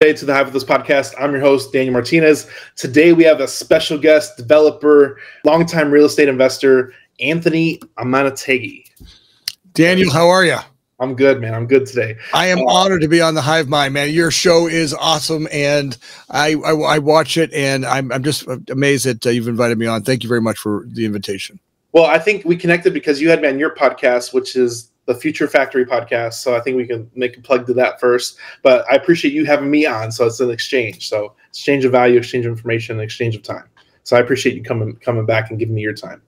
Today to the Hive With Us podcast. I'm your host, Daniel Martinez. Today we have a special guest, developer, longtime real estate investor, Anthony Amunategui. Daniel, how are you? I'm good, man. I'm good today. I am uh, honored to be on the Hive Mind, man. Your show is awesome, and I I, I watch it, and I'm I'm just amazed that uh, you've invited me on. Thank you very much for the invitation. Well, I think we connected because you had me on your podcast, which is the Future Factory podcast. So I think we can make a plug to that first. But I appreciate you having me on. So it's an exchange. So exchange of value, exchange of information, exchange of time. So I appreciate you coming coming back and giving me your time.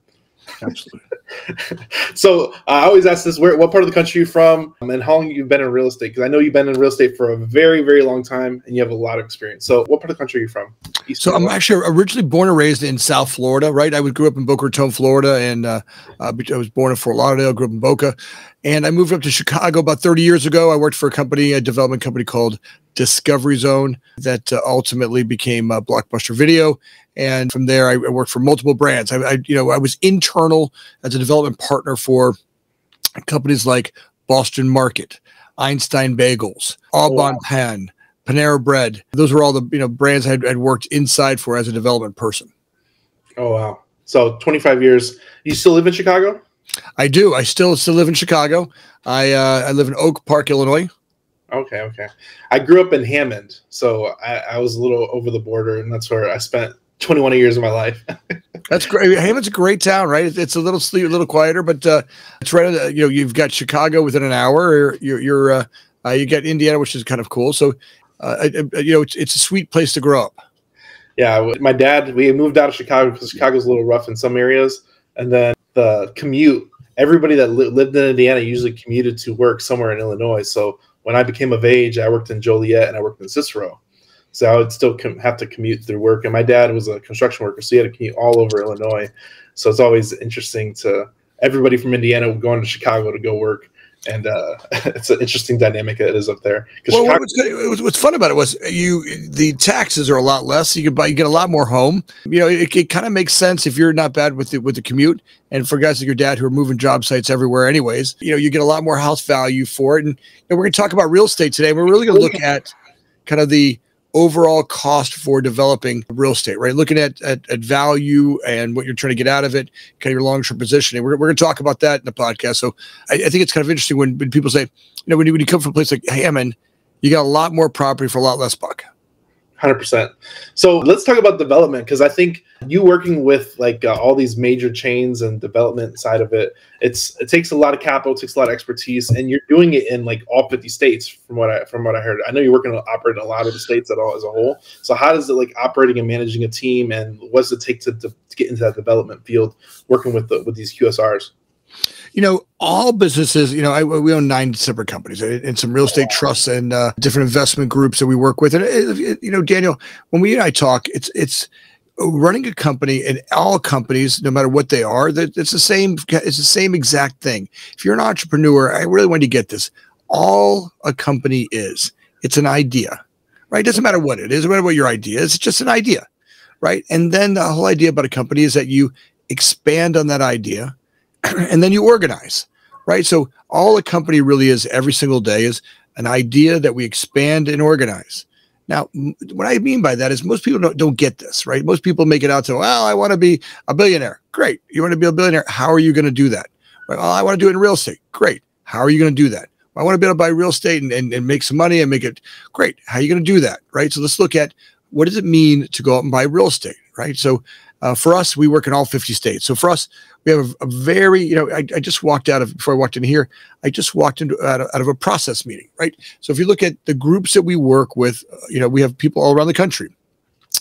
Absolutely. so uh, I always ask this: where, what part of the country you from, and how long you've been in real estate? Because I know you've been in real estate for a very, very long time, and you have a lot of experience. So, what part of the country are you from? East so, I'm actually originally born and raised in South Florida. Right, I grew up in Boca Raton, Florida, and uh, uh, I was born in Fort Lauderdale. Grew up in Boca, and I moved up to Chicago about 30 years ago. I worked for a company, a development company called Discovery Zone, that uh, ultimately became uh, Blockbuster Video. And from there, I, I worked for multiple brands. I, I, you know, I was internal as a development partner for companies like Boston Market, Einstein Bagels, Au Bon Pain, Panera Bread. Those were all the you know brands I had worked inside for as a development person. Oh wow! So 25 years. You still live in Chicago? I do. I still still live in Chicago. I uh, I live in Oak Park, Illinois. Okay, okay. I grew up in Hammond, so I, I was a little over the border, and that's where I spent 21 years of my life. That's great. Hammond's a great town, right? It's a little sleep, a little quieter, but uh, it's right. Uh, you know, you've got Chicago within an hour. You're, you're uh, uh, you get Indiana, which is kind of cool. So, uh, you know, it's, it's a sweet place to grow up. Yeah, my dad. We moved out of Chicago because Chicago's a little rough in some areas, and then the commute. Everybody that li- lived in Indiana usually commuted to work somewhere in Illinois. So when I became of age, I worked in Joliet and I worked in Cicero. So I would still com- have to commute through work. And my dad was a construction worker, so he had to commute all over Illinois. So it's always interesting to everybody from Indiana going to Chicago to go work. And uh, it's an interesting dynamic it is up there. Well, Chicago- what's, good, what's fun about it was you the taxes are a lot less. You can buy, you get a lot more home. You know, it, it kind of makes sense if you're not bad with the with the commute. And for guys like your dad who are moving job sites everywhere, anyways, you know, you get a lot more house value for it. And, and we're going to talk about real estate today. We're really going to look at kind of the overall cost for developing real estate, right? Looking at, at, at value and what you're trying to get out of it, kind of your long term positioning. We're, we're going to talk about that in the podcast. So I, I, think it's kind of interesting when, when people say, you know, when you, when you come from a place like Hammond, you got a lot more property for a lot less buck. 100%. So let's talk about development because I think you working with like uh, all these major chains and development side of it, it's it takes a lot of capital, takes a lot of expertise, and you're doing it in like all 50 states from what I from what I heard. I know you're working on operating a lot of the states at all as a whole. So how does it like operating and managing a team, and what does it take to, to, to get into that development field, working with the with these QSRs? You know, all businesses, you know, I, we own nine separate companies uh, and some real estate trusts and uh, different investment groups that we work with. And, uh, it, it, you know, Daniel, when we and I talk, it's, it's, uh, running a company and all companies no matter what they are that it's the same it's the same exact thing. If you're an entrepreneur i really want you to get this. All a company is it's an idea right? It doesn't matter what it is matter what your idea is it's just an idea right? And then the whole idea about a company is that you expand on that idea and then you organize, right? So all a company really is every single day is an idea that we expand and organize. Now, what I mean by that is most people don't, don't get this, right? Most people make it out to, well, I want to be a billionaire. Great. You want to be a billionaire. How are you going to do that? Well, I want to do it in real estate. Great. How are you going to do that? I want to be able to buy real estate and, and, and make some money and make it great. How are you going to do that? Right. So let's look at what does it mean to go out and buy real estate? Right. So uh, for us, we work in all 50 states. So for us, we have a, a very, you know, I, I, just walked out of, before I walked in here, I just walked into out of, out of, a process meeting, right? So if you look at the groups that we work with, you know, we have people all around the country.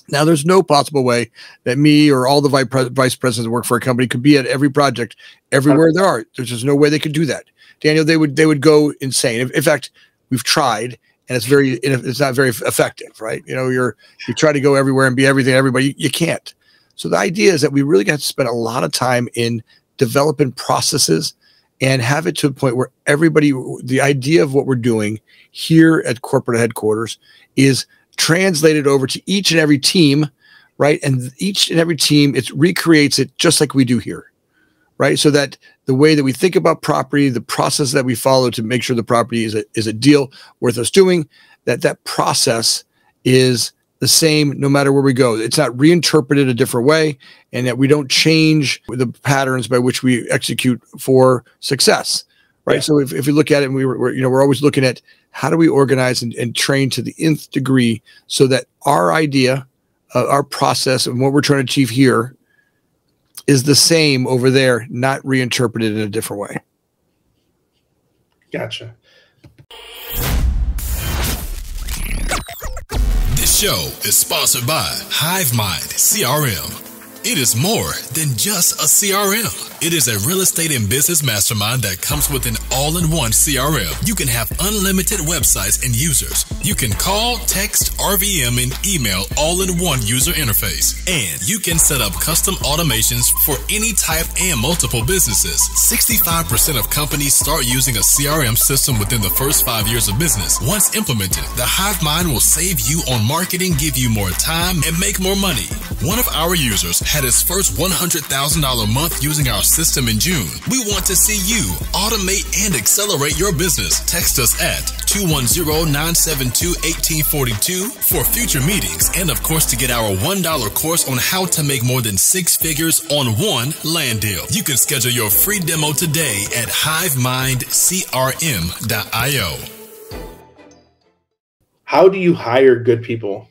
Now, there's no possible way that me or all the vice, presidents that work for a company could be at every project everywhere there are. There's just no way they could do that. Daniel, they would they would go insane. In, in fact, we've tried, and it's very it's not very effective, right? You know, you're you try to go everywhere and be everything everybody, you, you can't. So the idea is that we really got to spend a lot of time in developing processes and have it to a point where everybody, the idea of what we're doing here at corporate headquarters is translated over to each and every team, right? And each and every team, it recreates it just like we do here, right? So that the way that we think about property, the process that we follow to make sure the property is a, is a deal worth us doing, that that process is the same no matter where we go. It's not reinterpreted a different way, and that we don't change the patterns by which we execute for success. Right. Yeah. So if, if we look at it, and we were, you know, we're always looking at how do we organize and, and train to the nth degree so that our idea, uh, our process, and what we're trying to achieve here is the same over there, not reinterpreted in a different way. Gotcha. Show is sponsored by HiveMind CRM. It is more than just a CRM. It is a real estate and business mastermind that comes with an all in one CRM. You can have unlimited websites and users. You can call, text, RVM, and email all in one user interface. And you can set up custom automations for any type and multiple businesses. 65% of companies start using a CRM system within the first five years of business. Once implemented, the HiveMind will save you on marketing, give you more time, and make more money. One of our users had his first $100,000 month using our system in June. We want to see you automate and accelerate your business. Text us at 210-972-1842 for future meetings and of course to get our $1 course on how to make more than six figures on one land deal. You can schedule your free demo today at hivemindcrm.io. How do you hire good people?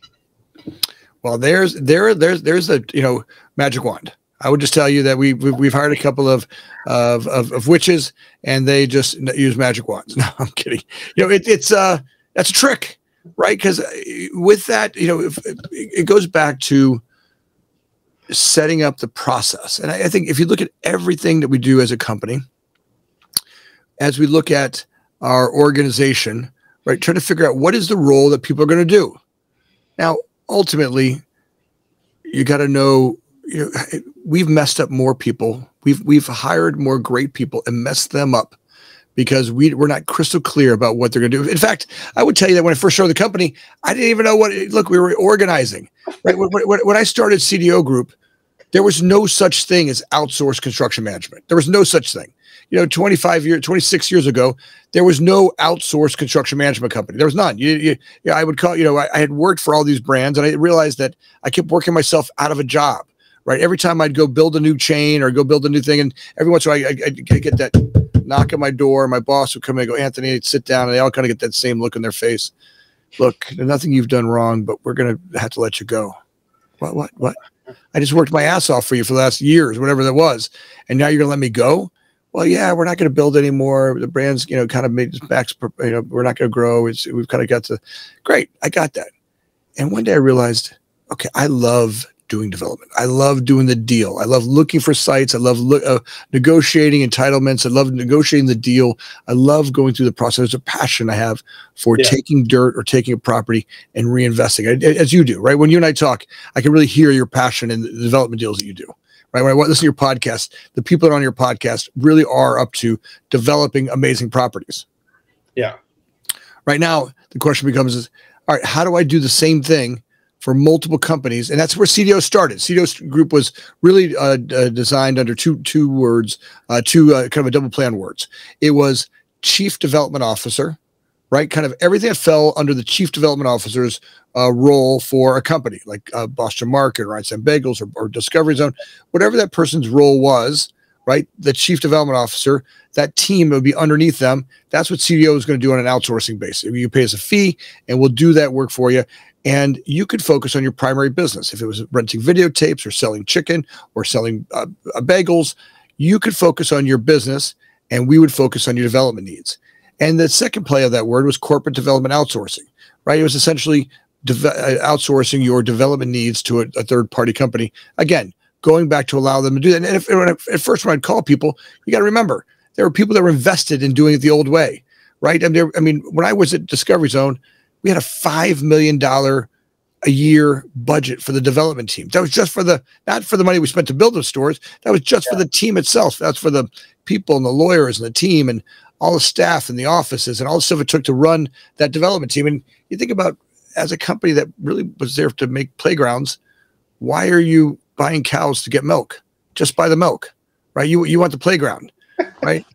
Well, there's there there's there's a you know magic wand. I would just tell you that we we've, hired a couple of, of, of of witches and they just use magic wands. No, I'm kidding. You know, it, it's uh that's a trick, right? Because uh, with that, you know, if, it goes back to setting up the process. And I, I think if you look at everything that we do as a company, as we look at our organization, right, trying to figure out what is the role that people are going to do. Now, ultimately, you got to know, you know, we've messed up more people. We've we've hired more great people and messed them up because we we're not crystal clear about what they're going to do. In fact, I would tell you that when I first started the company, I didn't even know what. Look, we were organizing. Right when, when, when I started CDO Group, there was no such thing as outsourced construction management. There was no such thing you know, 25 years, 26 years ago, there was no outsourced construction management company. There was none. You, you, you I would call, you know, I, I, had worked for all these brands and I realized that I kept working myself out of a job, right? Every time I'd go build a new chain or go build a new thing. And every once in a while, I, would get that knock at my door. My boss would come in and go, Anthony, sit down. And they all kind of get that same look in their face. Look, nothing you've done wrong, but we're going to have to let you go. What, what, what? I just worked my ass off for you for the last years, whatever that was. And now you're going to let me go? Well, yeah, we're not going to build anymore. The brand's, you know, kind of made its backs, you know, we're not going to grow. It's, we've kind of got to, great. I got that. And one day I realized, okay, I love doing development. I love doing the deal. I love looking for sites. I love lo- uh, negotiating entitlements. I love negotiating the deal. I love going through the process. There's a passion I have for yeah. taking dirt or taking a property and reinvesting, as you do, right? When you and I talk, I can really hear your passion in the development deals that you do right? When I listen to your podcast, the people that are on your podcast really are up to developing amazing properties. Yeah. Right now, the question becomes is, all right, how do I do the same thing for multiple companies? And that's where CDO started. CDO group was really uh, uh, designed under two two words, uh, two uh, kind of a double plan words. It was chief development officer, right? Kind of everything that fell under the chief development officer's uh, role for a company, like uh, Boston Market, or Einstein Bagels, or, or Discovery Zone, whatever that person's role was, right? The chief development officer, that team would be underneath them. That's what CDO is going to do on an outsourcing basis. You pay us a fee, and we'll do that work for you. And you could focus on your primary business. If it was renting videotapes or selling chicken or selling uh, uh bagels, you could focus on your business, and we would focus on your development needs. And the second play of that word was corporate development outsourcing, right? It was essentially Uh, outsourcing your development needs to a, a, third party company. Again, going back to allow them to do that. And if, at first, when I'd call people, you got to remember there were people that were invested in doing it the old way, right? I mean, I mean, when I was at Discovery Zone, we had a $5 million a year budget for the development team. That was just for the, not for the money we spent to build the stores. That was just yeah. for the team itself. That's for the people and the lawyers and the team and all the staff and the offices and all the stuff it took to run that development team. And you think about as a company that really was there to make playgrounds, why are you buying cows to get milk? Just buy the milk, right? You you want the playground, right?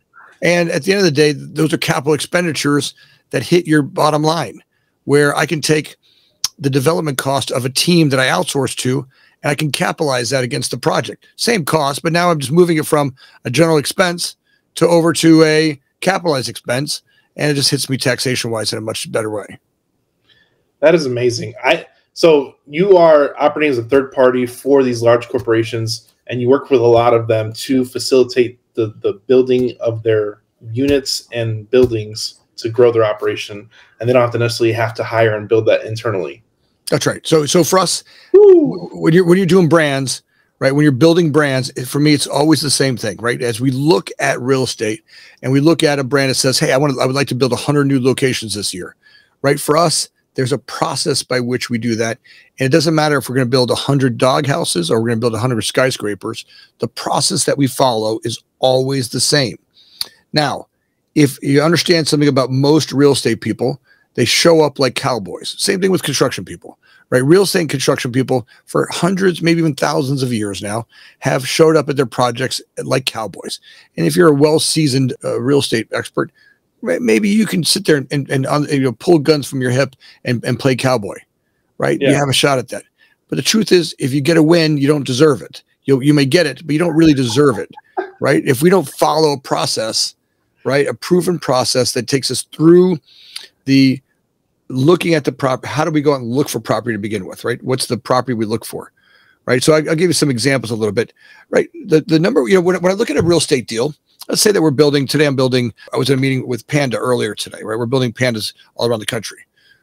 and at the end of the day, those are capital expenditures that hit your bottom line. Where I can take the development cost of a team that I outsource to, and I can capitalize that against the project. Same cost, but now I'm just moving it from a general expense to over to a capitalized expense, and it just hits me taxation wise in a much better way. That is amazing. I so you are operating as a third party for these large corporations, and you work with a lot of them to facilitate the the building of their units and buildings to grow their operation, and they don't have to necessarily have to hire and build that internally. That's right. So so for us, Woo. when you're when you're doing brands, right? When you're building brands, for me, it's always the same thing, right? As we look at real estate and we look at a brand that says, "Hey, I want to, I would like to build 100 new locations this year," right? For us, there's a process by which we do that, and it doesn't matter if we're going to build 100 dog houses or we're going to build 100 skyscrapers. The process that we follow is always the same. Now, if you understand something about most real estate people, they show up like cowboys. Same thing with construction people right? Real estate and construction people for hundreds, maybe even thousands of years now have showed up at their projects like cowboys. And if you're a well seasoned uh, real estate expert, maybe you can sit there and, and, and you know, pull guns from your hip and, and play cowboy, right? Yeah. You have a shot at that. But the truth is, if you get a win, you don't deserve it. You, you may get it, but you don't really deserve it, right? If we don't follow a process, right, a proven process that takes us through the looking at the prop how do we go and look for property to begin with right what's the property we look for right so I, will give you some examples a little bit right the, the number you know when, when i look at a real estate deal let's say that we're building today i'm building i was in a meeting with panda earlier today right we're building pandas all around the country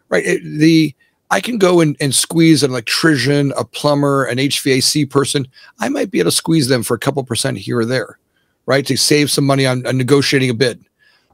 right it, the i can go and, and squeeze an electrician a plumber an hvac person i might be able to squeeze them for a couple percent here or there right to save some money on, on negotiating a bid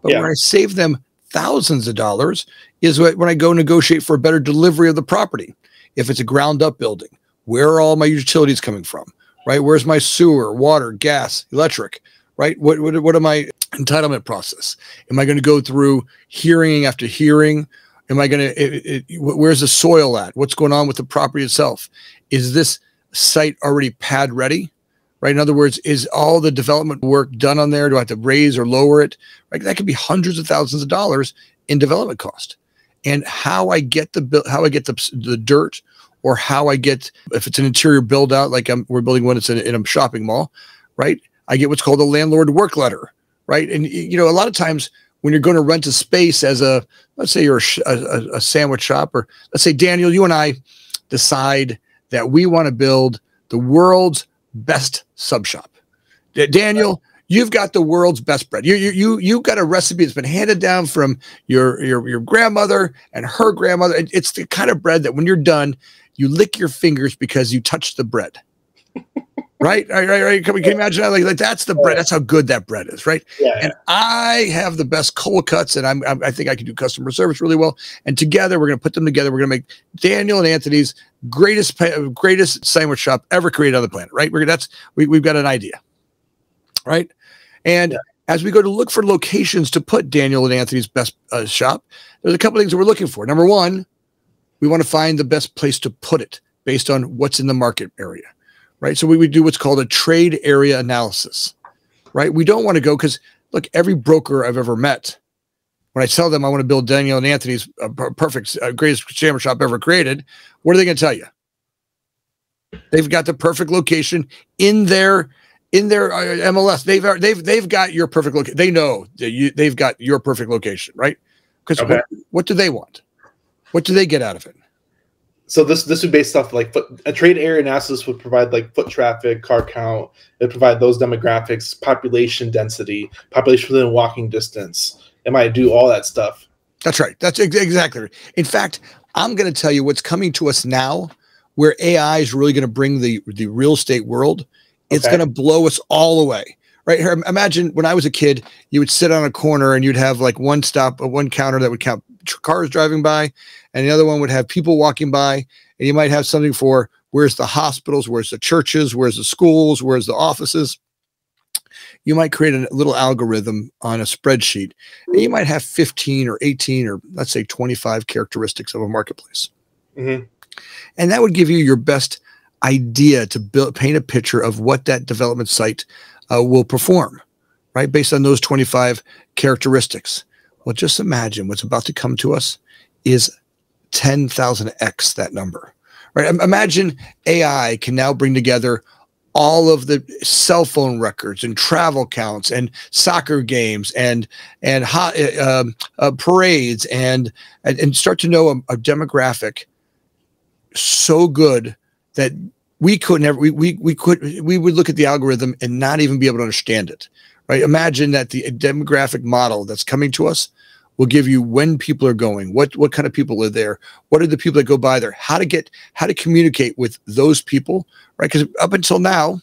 but yeah. when i save them thousands of dollars is when I go negotiate for a better delivery of the property. If it's a ground up building, where are all my utilities coming from? Right? Where's my sewer, water, gas, electric? Right? What what, what am I entitlement process? Am I going to go through hearing after hearing? Am I going to? Where's the soil at? What's going on with the property itself? Is this site already pad ready? right? In other words, is all the development work done on there? Do I have to raise or lower it? Right? That could be hundreds of thousands of dollars in development cost. And how I get the how I get the, the dirt or how I get if it's an interior build out like I'm, we're building one it's in, in a shopping mall, right? I get what's called a landlord work letter, right? And you know a lot of times when you're going to rent a space as a let's say you're a, a, a sandwich shop or let's say Daniel, you and I decide that we want to build the world's best sub shop. Daniel, you've got the world's best bread. You you you you've got a recipe that's been handed down from your your your grandmother and her grandmother. It's the kind of bread that when you're done, you lick your fingers because you touched the bread. Right, right, right, right. Can we can you imagine that? Like, like that's the bread. That's how good that bread is, right? Yeah. And I have the best cold cuts, and I'm, I'm I think I can do customer service really well. And together, we're gonna put them together. We're gonna make Daniel and Anthony's greatest greatest sandwich shop ever created on the planet, right? We're that's we, we've got an idea, right? And yeah. as we go to look for locations to put Daniel and Anthony's best uh, shop, there's a couple things that we're looking for. Number one, we want to find the best place to put it based on what's in the market area, right? So we would do what's called a trade area analysis, right? We don't want to go because look, every broker I've ever met when I tell them I want to build Daniel and Anthony's uh, perfect, uh, greatest sandwich shop ever created, what are they going to tell you? They've got the perfect location in their in their uh, MLS. They've they've they've got your perfect location. They know that you they've got your perfect location, right? Because okay. what, what do they want? What do they get out of it? So this this would based off like foot, a trade area analysis would provide like foot traffic, car count. It provide those demographics, population density, population within walking distance it might do all that stuff. That's right. That's ex- exactly. In fact, I'm going to tell you what's coming to us now, where AI is really going to bring the the real estate world. It's okay. going to blow us all away. Right here, imagine when I was a kid, you would sit on a corner and you'd have like one stop, uh, one counter that would count cars driving by, and the other one would have people walking by, and you might have something for where's the hospitals, where's the churches, where's the schools, where's the offices? You might create a little algorithm on a spreadsheet and you might have 15 or 18 or let's say 25 characteristics of a marketplace. Mm-hmm. and that would give you your best idea to build paint a picture of what that development site uh, will perform right based on those 25 characteristics well just imagine what's about to come to us is 10,000x that number. Right? Imagine AI can now bring together all of the cell phone records and travel counts and soccer games and and hot, uh, um, uh, parades and, and, and start to know a, a, demographic so good that we could never we, we we could we would look at the algorithm and not even be able to understand it right imagine that the demographic model that's coming to us will give you when people are going, what what kind of people are there, what are the people that go by there, how to get how to communicate with those people, right? Because up until now,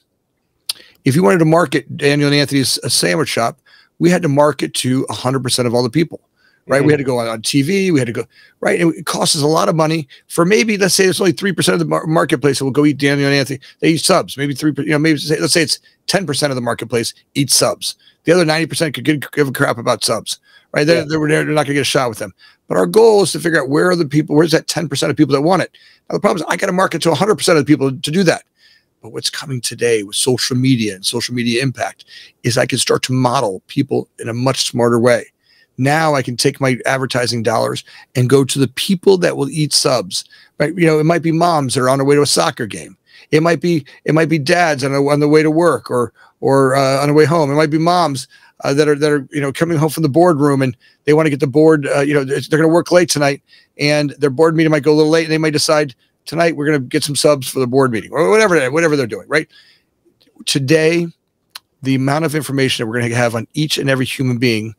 if you wanted to market Daniel and Anthony's a sandwich shop, we had to market to 100% of all the people, right? Mm-hmm. We had to go on, on, TV, we had to go, right? And it costs us a lot of money for maybe, let's say there's only 3% of the mar- marketplace that will go eat Daniel and Anthony. They eat subs, maybe 3%, you know, maybe say, let's say it's 10% of the marketplace eat subs. The other 90% could give, give a crap about subs right? They're, yeah. they're, they're, not going to get a shot with them. But our goal is to figure out where are the people, where's that 10% of people that want it? Now, the problem is I got to market to 100% of the people to do that. But what's coming today with social media and social media impact is I can start to model people in a much smarter way. Now I can take my advertising dollars and go to the people that will eat subs. Right? You know, it might be moms that are on their way to a soccer game. It might be it might be dads on, a, on the way to work or or uh, on the way home. It might be moms uh, that are that are you know coming home from the boardroom and they want to get the board. Uh, you know they're going to work late tonight, and their board meeting might go a little late, and they might decide tonight we're going to get some subs for the board meeting or whatever whatever they're doing. Right today, the amount of information that we're going to have on each and every human being.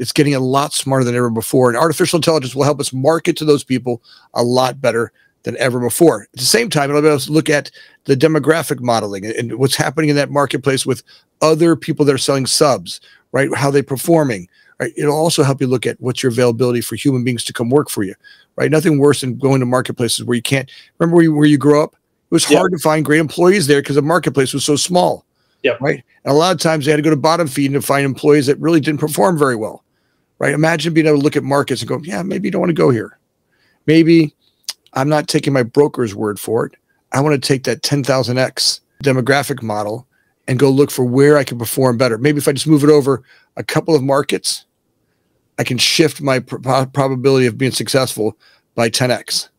It's getting a lot smarter than ever before, and artificial intelligence will help us market to those people a lot better than ever before. At the same time, it'll be able to look at the demographic modeling and what's happening in that marketplace with other people that are selling subs, right? How they're performing. Right? It'll also help you look at what's your availability for human beings to come work for you, right? Nothing worse than going to marketplaces where you can't remember where you, where you grew up. It was hard to find great employees there because the marketplace was so small. Yeah. Right. And a lot of times they had to go to bottom feed to find employees that really didn't perform very well. Right. Imagine being able to look at markets and go, yeah, maybe you don't want to go here. Maybe I'm not taking my broker's word for it. I want to take that 10,000x demographic model and go look for where I can perform better. Maybe if I just move it over a couple of markets, I can shift my pr- probability of being successful by 10x.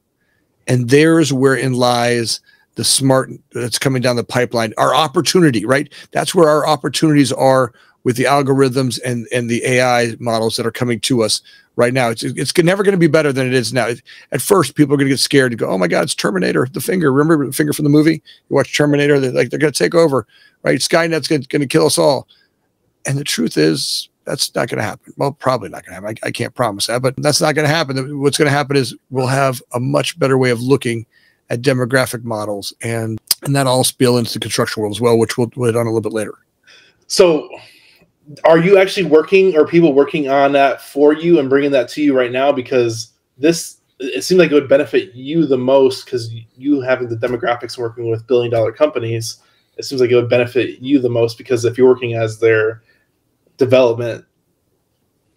And there's wherein lies the smart that's coming down the pipeline, our opportunity, right? That's where our opportunities are with the algorithms and, and the AI models that are coming to us right now. It's it's never going to be better than it is now. At first, people are going to get scared and go, "Oh my God, it's Terminator! The finger! Remember the finger from the movie? You watch Terminator? They're like they're going to take over, right? Skynet's going to kill us all." And the truth is, that's not going to happen. Well, probably not going to happen. I, I can't promise that, but that's not going to happen. What's going to happen is we'll have a much better way of looking at demographic models, and and that all spill into the construction world as well, which we'll, we'll hit on a little bit later. So are you actually working or people working on that for you and bringing that to you right now? Because this it seems like it would benefit you the most because you having the demographics working with billion dollar companies it seems like it would benefit you the most because if you're working as their development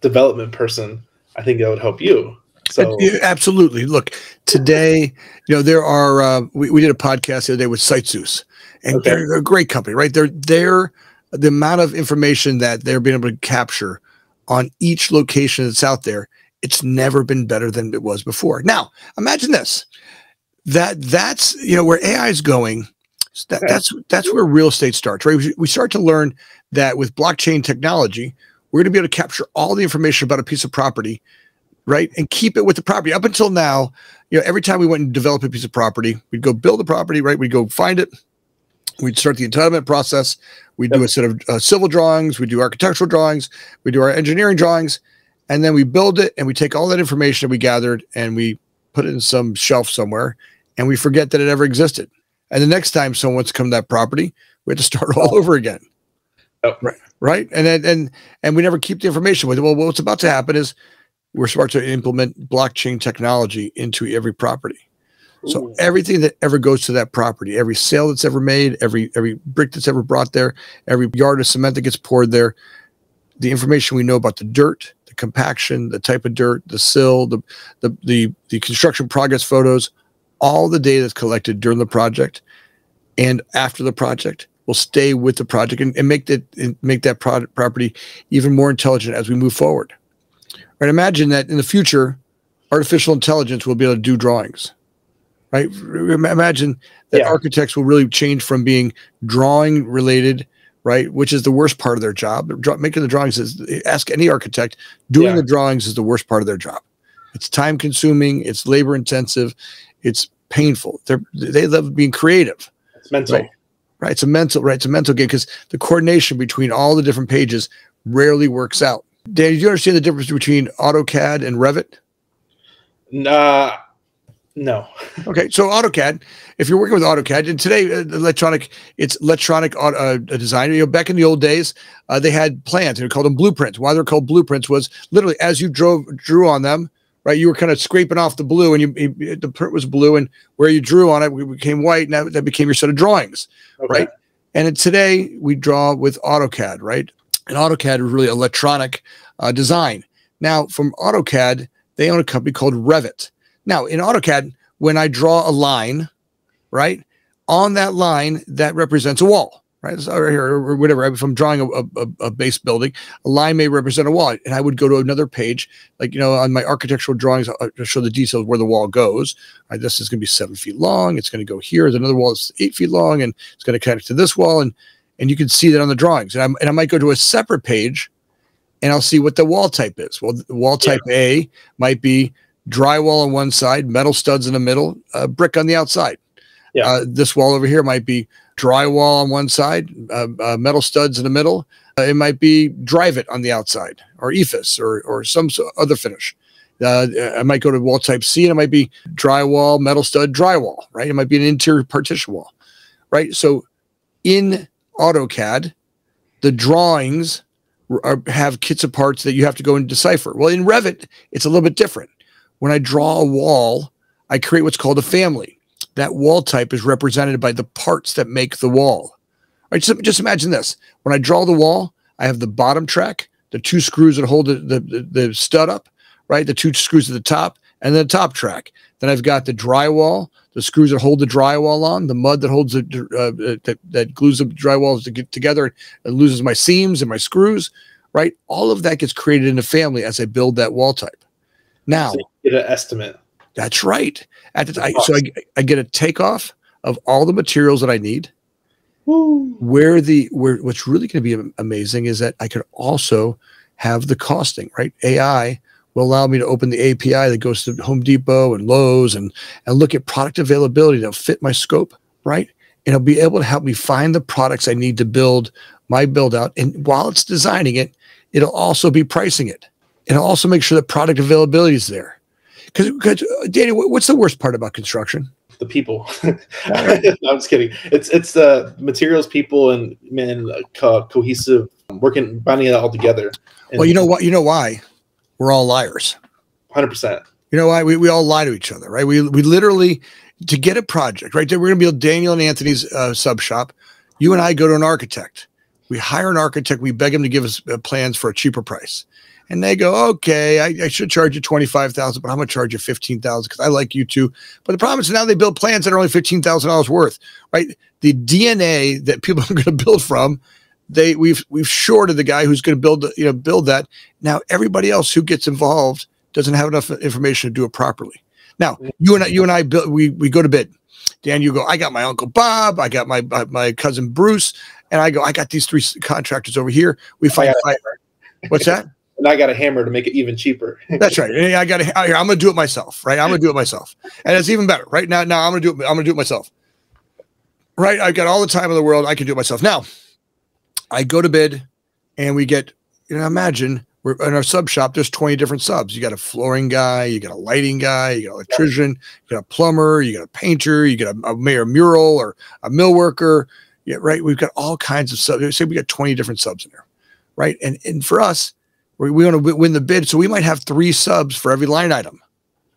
development person i think that would help you. So absolutely. Look today you know there are uh, we, we did a podcast the other day with SiteZeus and okay. they're, they're a great company right? They're they're the amount of information that they're being able to capture on each location that's out there, it's never been better than it was before. Now, imagine this. That that's you know where AI is going. That, that's that's where real estate starts, right? We start to learn that with blockchain technology, we're going to be able to capture all the information about a piece of property, right, and keep it with the property. Up until now, you know, every time we went and developed a piece of property, we'd go build the property, right? We'd go find it, we'd start the entitlement process, we do a set of uh, civil drawings, we do architectural drawings, we do our engineering drawings, and then we build it and we take all that information that we gathered and we put it in some shelf somewhere and we forget that it ever existed. And the next time someone wants to come to that property, we have to start all over again. Oh. Right. Right. And then and and we never keep the information with it. Well, what's about to happen is we're smart to implement blockchain technology into every property. So everything that ever goes to that property, every sale that's ever made, every every brick that's ever brought there, every yard of cement that gets poured there, the information we know about the dirt, the compaction, the type of dirt, the sill, the the the, the construction progress photos, all the data that's collected during the project and after the project will stay with the project and, and make that and make that product property even more intelligent as we move forward. Right? Imagine that in the future, artificial intelligence will be able to do drawings. Right? Imagine that Yeah. architects will really change from being drawing related, right, which is the worst part of their job. Making the drawings is ask any architect. Doing Yeah. the drawings is the worst part of their job. It's time consuming. It's labor intensive. It's painful. They're, they love being creative. It's mental. Right. Right. It's a mental, right. It's a mental game because the coordination between all the different pages rarely works out. Dan, do you understand the difference between AutoCAD and Revit? Nah, uh, no. Okay, so AutoCAD, if you're working with AutoCAD, and today uh, electronic, it's electronic auto, uh, design. You know, back in the old days, uh, they had plans and called them blueprints. Why they're called blueprints was literally as you drove drew on them, right? You were kind of scraping off the blue, and you you- the print was blue, and where you drew on it became white, and that, that became your set of drawings. Okay. Right. And today we draw with AutoCAD, right? And AutoCAD is really electronic uh, design. Now, from AutoCAD, they own a company called Revit. Now, in AutoCAD, when I draw a line, right, on that line that represents a wall, right? Or, whatever. If I'm drawing a, a, a base building, a line may represent a wall, and I would go to another page, like you know, on my architectural drawings, I'll show the details where the wall goes. Right, this is going to be seven feet long. It's going to go here. There's another wall that's eight feet long, and it's going to connect to this wall, and and you can see that on the drawings. And, I'm, and I might go to a separate page, and I'll see what the wall type is. Well, wall type A might be drywall on one side, metal studs in the middle, uh, brick on the outside. Yeah. Uh, this wall over here might be drywall on one side, uh, uh, metal studs in the middle. Uh, it might be Dryvit on the outside, or EIFS, or or some other finish. Uh, I might go to wall type C, and it might be drywall, metal stud, drywall. Right? It might be an interior partition wall. Right? So, in AutoCAD, the drawings are, have kits of parts that you have to go and decipher. Well, in Revit, it's a little bit different. When I draw a wall, I create what's called a family. That wall type is represented by the parts that make the wall. Right? Just, just imagine this. When I draw the wall, I have the bottom track, the two screws that hold the, the, the, stud up, right? The two screws at the top, and then the top track. Then I've got the drywall, the screws that hold the drywall on, the mud that holds the uh, that, that glues the drywall to get together and loses my seams and my screws, right? All of that gets created in a family as I build that wall type. Now, So get an estimate. that's right. At the, I, so I, I get a takeoff of all the materials that I need. Where the where what's really going to be amazing is that I could also have the costing. Right, AI will allow me to open the API that goes to Home Depot and Lowe's and and look at product availability that'll fit my scope. Right, and it'll be able to help me find the products I need to build my build out. And while it's designing it, it'll also be pricing it. It'll also make sure that product availability is there. Because, Danny, what's the worst part about construction? The people. no, I'm just kidding. It's it's the materials, people, and man, co- cohesive, working, binding it all together. And Well, you know what? You know why? We're all liars. 100. percent You know why? We, we all lie to each other, right? We we literally to get a project, right? We're going to build Daniel and Anthony's uh, sub shop. You and I go to an architect. We hire an architect. We beg him to give us uh, plans for a cheaper price, and they go, "Okay, I, I should charge you twenty five thousand, but I'm going to charge you fifteen thousand because I like you too." But the problem is now they build plans that are only fifteen thousand dollars worth, right? The DNA that people are going to build from, they we've we've shorted the guy who's going to build the- you know build that. Now everybody else who gets involved doesn't have enough information to do it properly. Now you and I, you and I build, we we go to bid. Dan, you go. I got my uncle Bob. I got my my, cousin Bruce, and I go. I got these three contractors over here. We oh, I find. got a find what's that? And I got a hammer to make it even cheaper. That's right. Yeah, I got to. I'm gonna do it myself. Right. I'm gonna do it myself, and it's even better. Right now, now I'm gonna do it. I'm gonna do it myself. Right. I've got all the time in the world. I can do it myself. Now, I go to bid, and we get. You know, imagine we're in our sub shop. There's 20 different subs. You got a flooring guy. You got a lighting guy. You got an electrician. You got a plumber. You got a painter. You got a, a mayor mural or a mill worker. Yeah. Right. We've got all kinds of subs. Say we got 20 different subs in there. Right. And and for us, we, we want to win the bid. So we might have three subs for every line item.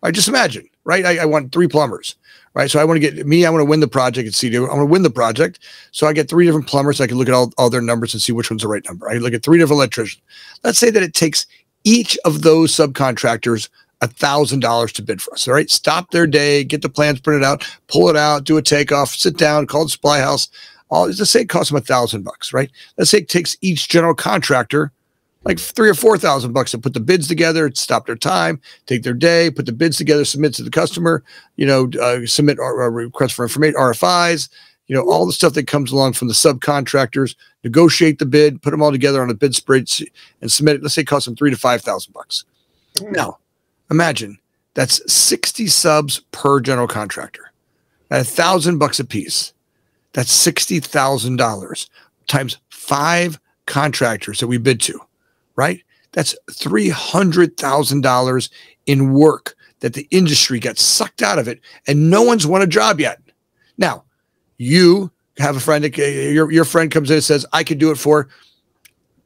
I just imagine, right? I, I want three plumbers, right? So I want to get me, I want to win the project at CDO. I want to win the project. So I get three different plumbers. So I can look at all, all their numbers and see which one's the right number. I look at three different electricians. Let's say that it takes each of those subcontractors a thousand dollars to bid for us. All right. Stop their day, get the plans printed out, pull it out, do a takeoff, sit down, call the supply house. All let's say it costs them a thousand bucks, right? Let's say it takes each general contractor like three or four thousand bucks to put the bids together, stop their time, take their day, put the bids together, submit to the customer, you know, uh, submit our, our request for information, RFIs, you know, all the stuff that comes along from the subcontractors, negotiate the bid, put them all together on a bid spreadsheet and submit it. Let's say it costs them three to five thousand bucks. Now, imagine that's 60 subs per general contractor at a thousand bucks a piece. That's sixty thousand dollars times five contractors that we bid to, right? That's three hundred thousand dollars in work that the industry got sucked out of it, and no one's won a job yet. Now, you have a friend, your, your friend comes in and says, I could do it for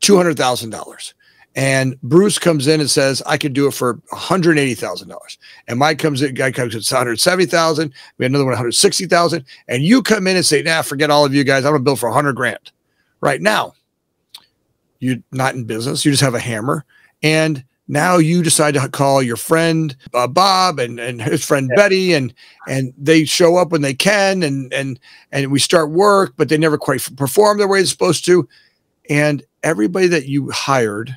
$200,000. And Bruce comes in and says, I could do it for $180,000. And Mike comes in, guy comes in, it's 170,000. We had another one, 160,000. And you come in and say, nah, forget all of you guys. I'm going to build for 100 grand. Right now, you're not in business. You just have a hammer. And now you decide to call your friend uh, Bob and, and his friend yeah. Betty and and they show up when they can and and and we start work but they never quite perform the way they're supposed to and everybody that you hired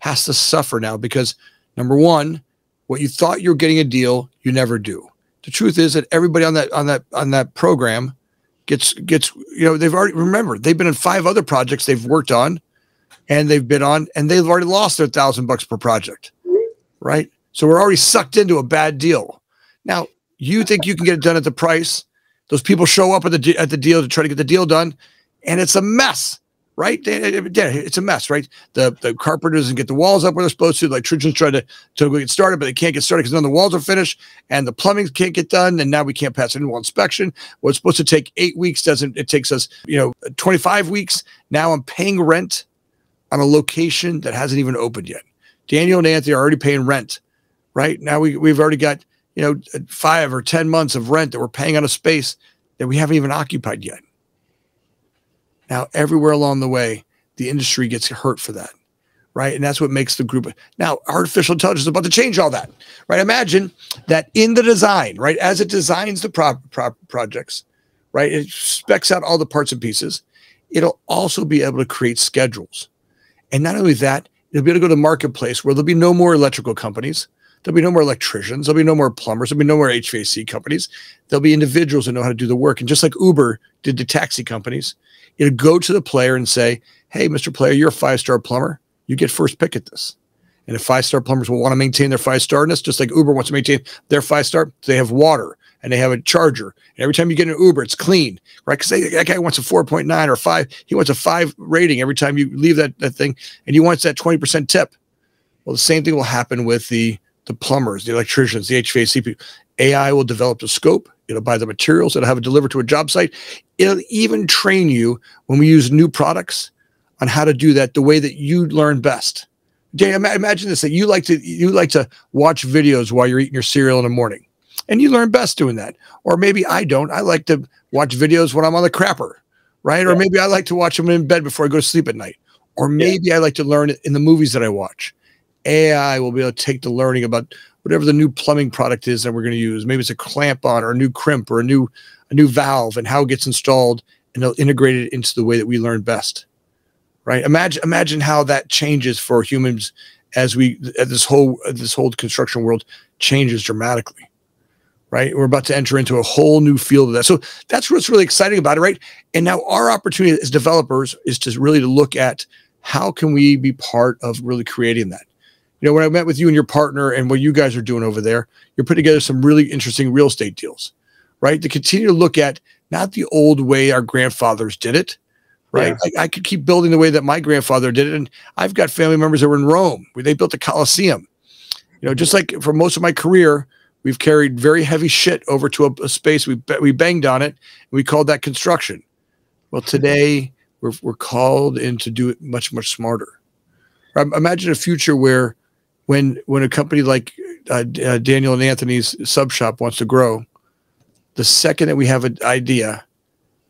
has to suffer now because number one what you thought you were getting a deal you never do the truth is that everybody on that on that on that program gets gets you know they've already remember they've been in five other projects they've worked on and they've been on and they've already lost their thousand bucks per project, right? So we're already sucked into a bad deal. Now you think you can get it done at the price? Those people show up at the at the deal to try to get the deal done, and it's a mess, right? It's a mess, right? The the carpenter doesn't get the walls up where they're supposed to. The electricians try to to get started, but they can't get started because none of the walls are finished, and the plumbing can't get done, and now we can't pass an inspection. What's supposed to take eight weeks doesn't. It takes us, you know, twenty five weeks. Now I'm paying rent on a location that hasn't even opened yet. Daniel and Anthony are already paying rent, right? Now we, we've already got, you know, five or 10 months of rent that we're paying on a space that we haven't even occupied yet. Now, everywhere along the way, the industry gets hurt for that, right? And that's what makes the group. Now, artificial intelligence is about to change all that, right? Imagine that in the design, right, as it designs the pro- pro- projects, right, it specs out all the parts and pieces. It'll also be able to create schedules and not only that, you'll be able to go to the marketplace where there'll be no more electrical companies. There'll be no more electricians. There'll be no more plumbers. There'll be no more HVAC companies. There'll be individuals that know how to do the work. And just like Uber did to taxi companies, it'll go to the player and say, Hey, Mr. Player, you're a five star plumber. You get first pick at this. And if five star plumbers will want to maintain their five starness, just like Uber wants to maintain their five star, they have water and they have a charger. And every time you get an Uber, it's clean, right? Because that guy wants a 4.9 or five. He wants a five rating every time you leave that, that thing and he wants that 20% tip. Well, the same thing will happen with the, the plumbers, the electricians, the HVAC people. AI will develop the scope. It'll buy the materials. It'll have it delivered to a job site. It'll even train you when we use new products on how to do that the way that you learn best. Jay, imagine this: that you like to you like to watch videos while you're eating your cereal in the morning and you learn best doing that. Or maybe I don't. I like to watch videos when I'm on the crapper, right? Yeah. Or maybe I like to watch them in bed before I go to sleep at night. Or maybe yeah. I like to learn it in the movies that I watch. AI will be able to take the learning about whatever the new plumbing product is that we're going to use. Maybe it's a clamp on or a new crimp or a new a new valve and how it gets installed, and they'll integrate it into the way that we learn best. Right? Imagine imagine how that changes for humans as we as this whole this whole construction world changes dramatically right? We're about to enter into a whole new field of that. So that's what's really exciting about it, right? And now our opportunity as developers is to really to look at how can we be part of really creating that. You know, when I met with you and your partner and what you guys are doing over there, you're putting together some really interesting real estate deals, right? To continue to look at not the old way our grandfathers did it, right? Yeah. I, I, could keep building the way that my grandfather did it. And I've got family members that were in Rome where they built the Colosseum. You know, just like for most of my career, We've carried very heavy shit over to a, a space. We we banged on it. And we called that construction. Well, today we're we're called in to do it much much smarter. Imagine a future where, when when a company like uh, uh, Daniel and Anthony's sub shop wants to grow, the second that we have an idea,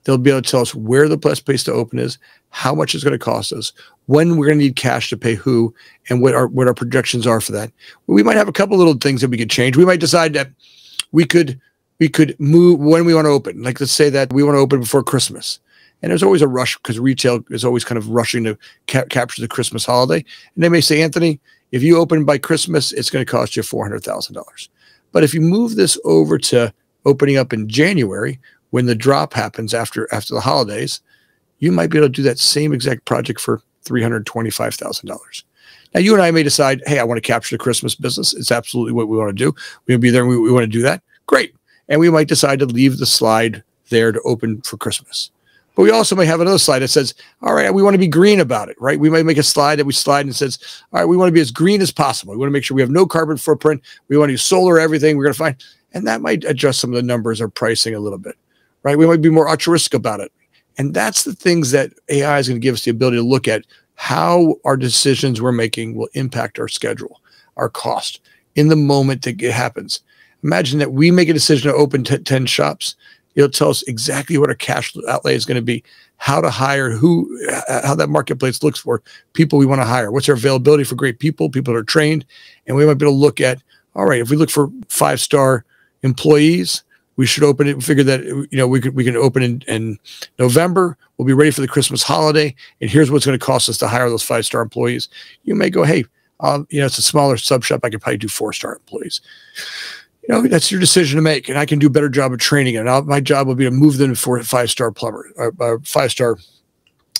they'll be able to tell us where the best place to open is, how much it's going to cost us, when we're going to need cash to pay who, and what our what our projections are for that. We might have a couple little things that we could change. We might decide that we could we could move when we want to open. Like let's say that we want to open before Christmas, And there's always a rush because retail is always kind of rushing to ca- capture the Christmas holiday. And they may say, Anthony, if you open by Christmas, it's going to cost you $400,000. But if you move this over to opening up in January, when the drop happens after after the holidays, you might be able to do that same exact project for $325,000. Now, you and I may decide, hey, I want to capture the Christmas business. It's absolutely what we want to do. We'll be there and we, we want to do that. Great. And we might decide to leave the slide there to open for Christmas. But we also may have another slide that says, all right, we want to be green about it, right? We might make a slide that we slide and says, all right, we want to be as green as possible. We want to make sure we have no carbon footprint. We want to use solar, everything. We're going to find, and that might adjust some of the numbers or pricing a little bit, right? We might be more altruistic about it. And that's the things that AI is going to give us the ability to look at how our decisions we're making will impact our schedule, our cost in the moment that it happens. Imagine that we make a decision to open t- 10 shops It'll tell us exactly what our cash outlay is going to be, how to hire, who, uh, how that marketplace looks for people we want to hire. What's our availability for great people, people that are trained, and we might be able to look at. All right, if we look for five star employees, we should open it. Figure that you know we could we can open in, in November. We'll be ready for the Christmas holiday, and here's what's going to cost us to hire those five star employees. You may go, hey, um, you know, it's a smaller sub shop. I could probably do four star employees you know, that's your decision to make. And I can do a better job of training. And I'll, my job will be to move them for five star plumber, or, uh, uh, five star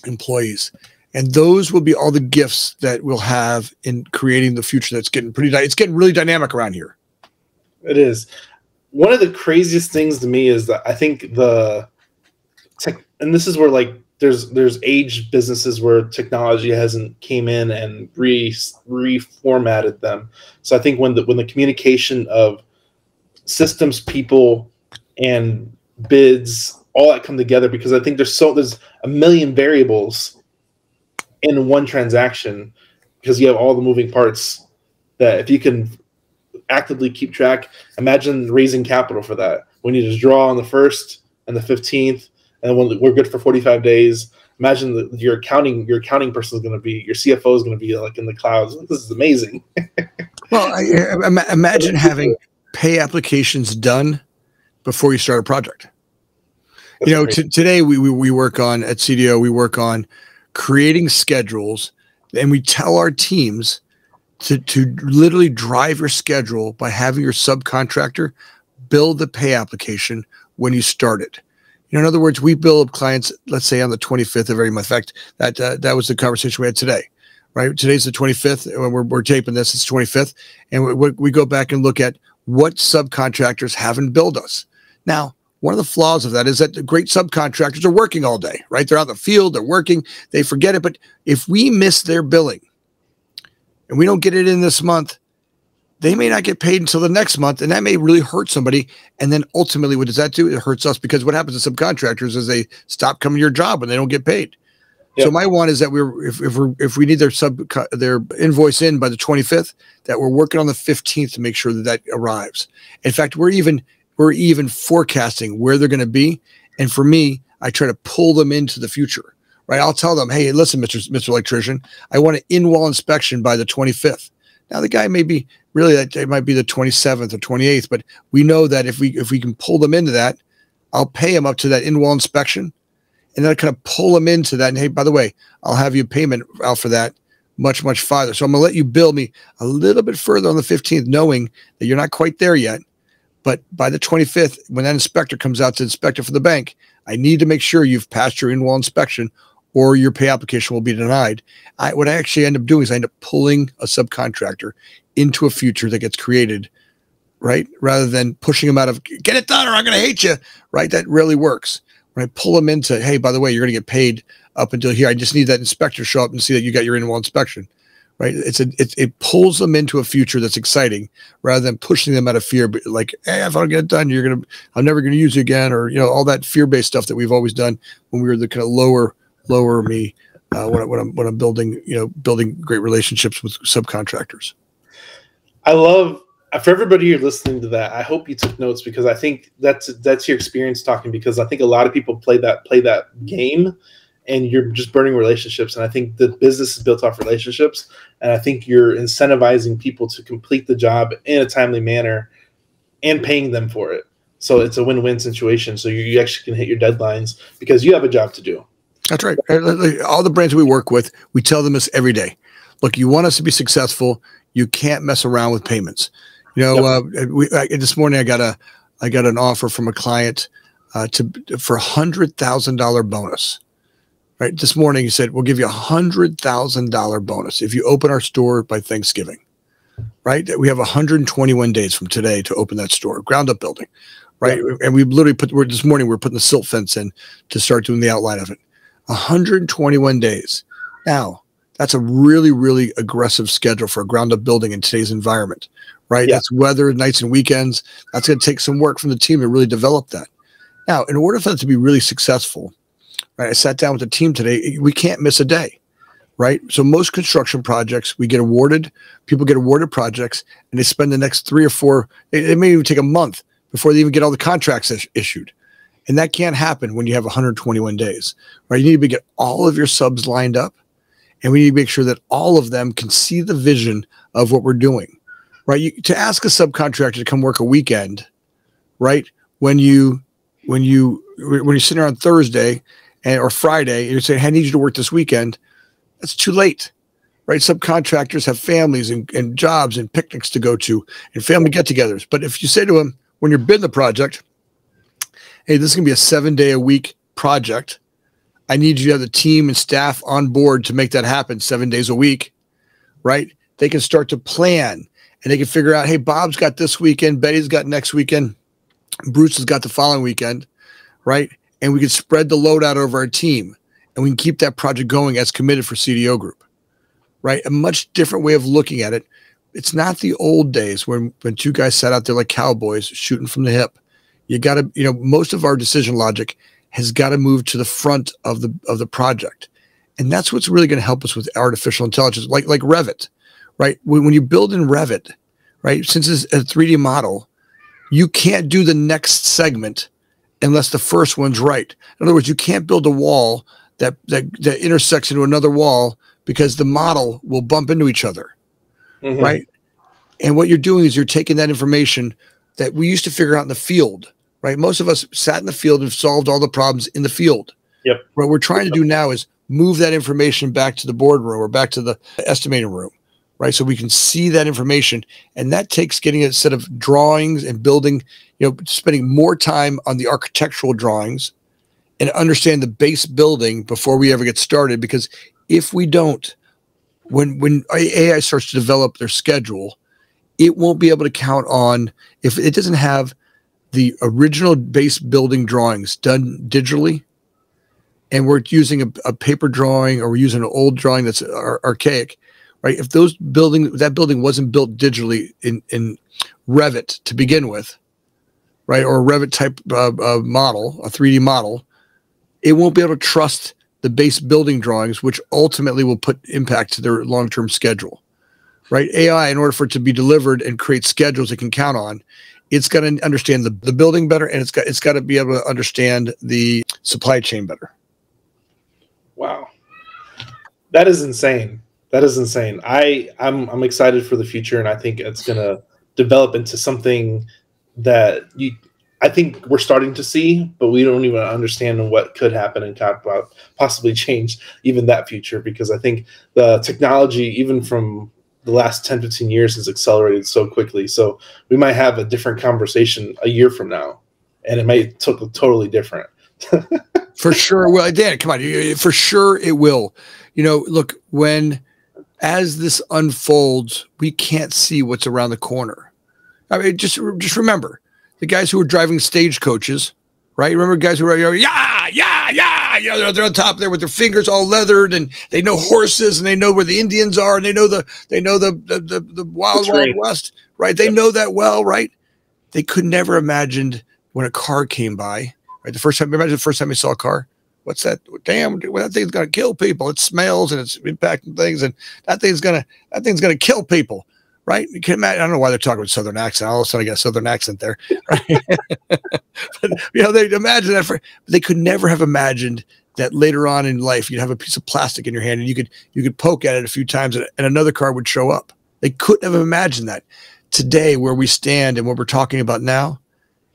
employees. And those will be all the gifts that we'll have in creating the future that's getting pretty, it's getting really dynamic around here. It is. One of the craziest things to me is that I think the tech, and this is where like there's there's age businesses where technology hasn't came in and re reformatted them. So I think when the when the communication of systems people and bids all that come together because I think there's so there's a million variables in one transaction because you have all the moving parts that if you can actively keep track, imagine raising capital for that. We need to draw on the first and the 15th, and when we're good for 45 days. Imagine that your accounting your accounting person is going to be your CFO is going to be like in the clouds. This is amazing. well, I, I, imagine having pay applications done before you start a project. That's you know, t- today we, we, we work on at CBO, we work on creating schedules and we tell our teams to, to literally drive your schedule by having your subcontractor build the pay application when you start it. You know, in other words, we bill up clients, let's say on the 25th of every month. In fact, that, uh, that was the conversation we had today right? Today's the 25th. We're, we're taping this. It's 25th. And we, we, go back and look at what subcontractors haven't billed us. Now, one of the flaws of that is that the great subcontractors are working all day, right? They're out in the field, they're working, they forget it. But if we miss their billing and we don't get it in this month, they may not get paid until the next month, and that may really hurt somebody. And then ultimately, what does that do? It hurts us because what happens to subcontractors is they stop coming to your job when they don't get paid. Yep. So my one is that we're if if we if we need their sub their invoice in by the 25th, that we're working on the 15th to make sure that that arrives. In fact, we're even we're even forecasting where they're going to be, and for me, I try to pull them into the future. Right, I'll tell them, hey, listen, Mister Mister Electrician, I want an in wall inspection by the 25th. Now the guy may be really that it might be the 27th or 28th, but we know that if we if we can pull them into that, I'll pay them up to that in wall inspection and then I kind of pull them into that. And hey, by the way, I'll have you payment out for that much, much farther. So I'm gonna let you bill me a little bit further on the 15th, knowing that you're not quite there yet. But by the 25th, when that inspector comes out to inspect it for the bank, I need to make sure you've passed your in-wall inspection or your pay application will be denied. I, what I actually end up doing is I end up pulling a subcontractor into a future that gets created, right? Rather than pushing them out of get it done or I'm going to hate you, right? That really works when I pull them into, hey, by the way, you're going to get paid up until here. I just need that inspector show up and see that you got your in-wall inspection, right? It's a it, it pulls them into a future that's exciting rather than pushing them out of fear. but Like, hey, if I don't get it done, you're gonna, I'm never going to use you again, or you know, all that fear-based stuff that we've always done when we were the kind of lower lower me uh, when, I, when I'm when I'm building, you know, building great relationships with subcontractors. I love for everybody you're listening to that, I hope you took notes because I think that's that's your experience talking. Because I think a lot of people play that play that game, and you're just burning relationships. And I think the business is built off relationships, and I think you're incentivizing people to complete the job in a timely manner, and paying them for it. So it's a win-win situation. So you, you actually can hit your deadlines because you have a job to do. That's right. All the brands we work with, we tell them this every day. Look, you want us to be successful. You can't mess around with payments. You know, yep. uh, we, I, this morning I got a, I got an offer from a client uh, to for a hundred thousand dollar bonus. Right this morning, he said we'll give you a hundred thousand dollar bonus if you open our store by Thanksgiving. Right, we have 121 days from today to open that store, ground up building. Right, yep. and we literally put. We're, this morning we we're putting the silt fence in to start doing the outline of it. 121 days. Now, that's a really, really aggressive schedule for a ground up building in today's environment, right? Yeah. That's weather, nights and weekends. That's going to take some work from the team to really develop that. Now, in order for that to be really successful, right, I sat down with the team today. We can't miss a day, right? So most construction projects, we get awarded, people get awarded projects, and they spend the next three or four, it, it may even take a month before they even get all the contracts is- issued. And that can't happen when you have 121 days, right? You need to get all of your subs lined up and we need to make sure that all of them can see the vision of what we're doing, right? You, to ask a subcontractor to come work a weekend, right? When you, when you, when you're sitting on Thursday and, or Friday, and you're saying, hey, I need you to work this weekend. That's too late, right? Subcontractors have families and, and jobs and picnics to go to and family get togethers. But if you say to them, when you're bidding the project, hey, this is going to be a seven day a week project. I need you to have the team and staff on board to make that happen seven days a week, right? They can start to plan and they can figure out, hey, Bob's got this weekend, Betty's got next weekend, Bruce has got the following weekend, right? And we can spread the load out over our team and we can keep that project going as committed for CBO Group, right? A much different way of looking at it. It's not the old days when, when two guys sat out there like cowboys shooting from the hip you got to you know most of our decision logic has got to move to the front of the of the project. And that's what's really going to help us with artificial intelligence like like revit right? When, when you build in revit right since it's a 3d model you can't do the next segment unless the first one's right. In other words you can't build a wall that that, that intersects into another wall because the model will bump into each other mm-hmm. right? And what you're doing is you're taking that information that we used to figure out in the field, right? Most of us sat in the field and solved all the problems in the field. Yep. What we're trying to do now is move that information back to the boardroom or back to the estimating room, right? So we can see that information. And that takes getting a set of drawings and building, you know, spending more time on the architectural drawings and understand the base building before we ever get started. Because if we don't, when when AI starts to develop their schedule, it won't be able to count on if it doesn't have the original base building drawings done digitally and we're using a, a paper drawing or we're using an old drawing that's ar- archaic right? If those building that building wasn't built digitally in in revit to begin with right? Or a revit type uh, uh, model a 3d model it won't be able to trust the base building drawings which ultimately will put impact to their long-term schedule right? AI, in order for it to be delivered and create schedules it can count on, it's got to understand the, the building better and it's got it's got to be able to understand the supply chain better. Wow. That is insane. That is insane. I I'm I'm excited for the future and I think it's going to develop into something that you I think we're starting to see, but we don't even understand what could happen and talk about possibly change even that future because I think the technology, even from the last 10 15 years has accelerated so quickly. So we might have a different conversation a year from now and it might look totally different. For sure. Well dan come on. For sure it will. You know look when as this unfolds we can't see what's around the corner. I mean just just remember the guys who were driving stagecoaches right remember guys who were yeah yeah yeah you know, they're, they're on top there with their fingers all leathered, and they know horses, and they know where the Indians are, and they know the they know the the the, the wild wild west, right? They yep. know that well, right? They could never imagined when a car came by, right? The first time, imagine the first time you saw a car. What's that? Damn, well, that thing's gonna kill people. It smells and it's impacting things, and that thing's gonna that thing's gonna kill people right? You can imagine, I don't know why they're talking with southern accent. All of a sudden, I got a southern accent there. Right? but, you know, they imagine that for they could never have imagined that later on in life you'd have a piece of plastic in your hand and you could you could poke at it a few times and, and another car would show up. They couldn't have imagined that. Today, where we stand and what we're talking about now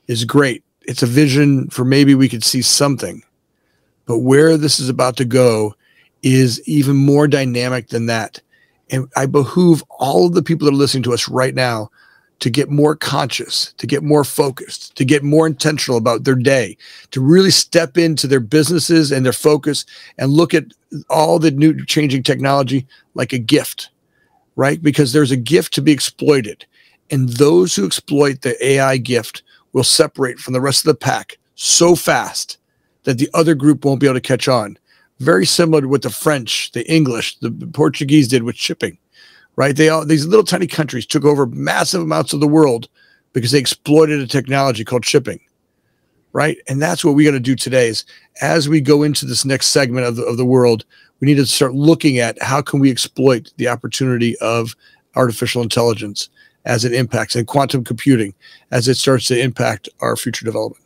is great. It's a vision for maybe we could see something, But where this is about to go is even more dynamic than that. And I behoove all of the people that are listening to us right now to get more conscious, to get more focused, to get more intentional about their day, to really step into their businesses and their focus and look at all the new changing technology like a gift, right? Because there's a gift to be exploited. And those who exploit the AI gift will separate from the rest of the pack so fast that the other group won't be able to catch on. Very similar to what the French, the English, the Portuguese did with shipping right? They all these little tiny countries took over massive amounts of the world because they exploited a technology called shipping, right? And that's what we got to do today. Is as we go into this next segment of the, of the world, we need to start looking at how can we exploit the opportunity of artificial intelligence as it impacts and quantum computing as it starts to impact our future development.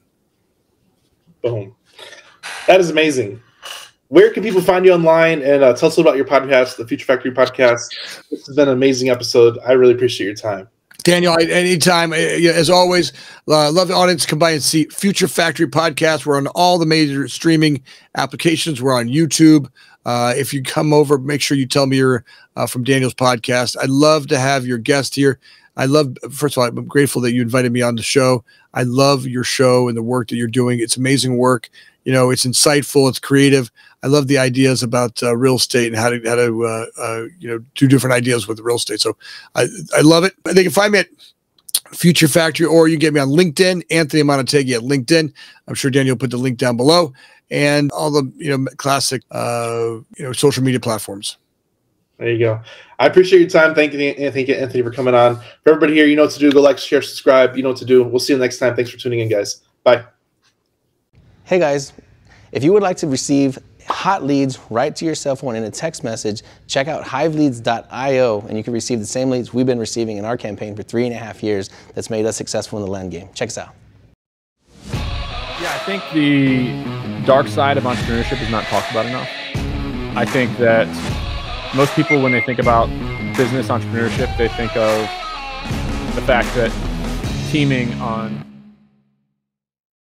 Boom. That is amazing where can people find you online and uh, tell us about your podcast, the Future Factory podcast? This has been an amazing episode. I really appreciate your time. Daniel, anytime, as always, uh, love the audience come by and see Future Factory podcast. We're on all the major streaming applications. We're on YouTube. Uh, if you come over, make sure you tell me you're uh, from Daniel's podcast. I'd love to have your guest here. I love, first of all, I'm grateful that you invited me on the show. I love your show and the work that you're doing. It's amazing work. You know, it's insightful, it's creative. I love the ideas about uh, real estate and how to how to uh, uh, you know do different ideas with real estate. So I I love it. They can find me at Future Factory, or you get me on LinkedIn, Anthony Amunategui at LinkedIn. I'm sure Daniel put the link down below, and all the you know classic uh, you know social media platforms. There you go. I appreciate your time. Thank you, thank you, Anthony, for coming on. For everybody here, you know what to do. Go like, share, subscribe. You know what to do. We'll see you next time. Thanks for tuning in, guys. Bye. Hey, guys. If you would like to receive hot leads right to your cell phone in a text message, check out hiveleads.io and you can receive the same leads we've been receiving in our campaign for three and a half years that's made us successful in the land game. Check us out. Yeah, I think the dark side of entrepreneurship is not talked about enough. I think that most people, when they think about business entrepreneurship, they think of the fact that teaming on